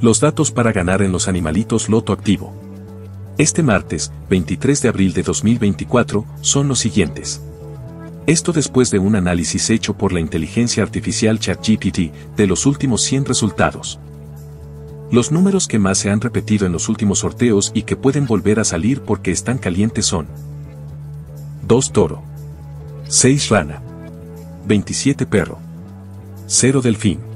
Los datos para ganar en los animalitos Loto Activo. Este martes, 23 de abril de 2024, son los siguientes. Esto después de un análisis hecho por la inteligencia artificial ChatGPT de los últimos 100 resultados. Los números que más se han repetido en los últimos sorteos y que pueden volver a salir porque están calientes son 2 toro, 6 rana, 27 perro, 0 delfín.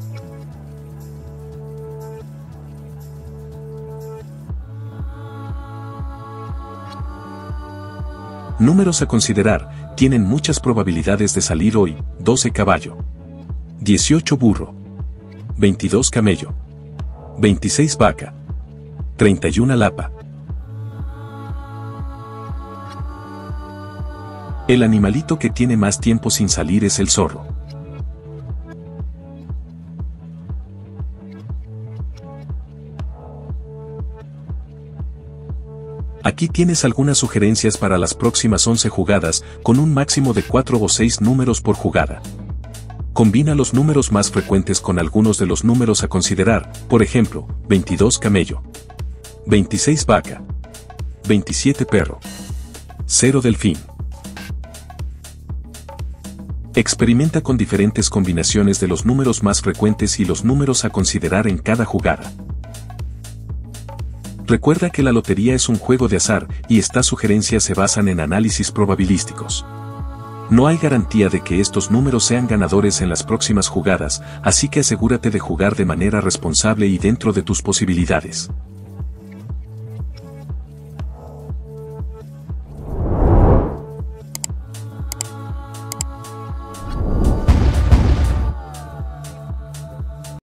Números a considerar, tienen muchas probabilidades de salir hoy, 12 caballo, 18 burro, 22 camello, 26 vaca. 31 lapa. El animalito que tiene más tiempo sin salir es el zorro. Aquí tienes algunas sugerencias para las próximas 11 jugadas, con un máximo de 4 o 6 números por jugada. Combina los números más frecuentes con algunos de los números a considerar, por ejemplo, 22 camello, 26 vaca, 27 perro, 0 delfín. Experimenta con diferentes combinaciones de los números más frecuentes y los números a considerar en cada jugada. Recuerda que la lotería es un juego de azar y estas sugerencias se basan en análisis probabilísticos. No hay garantía de que estos números sean ganadores en las próximas jugadas, así que asegúrate de jugar de manera responsable y dentro de tus posibilidades.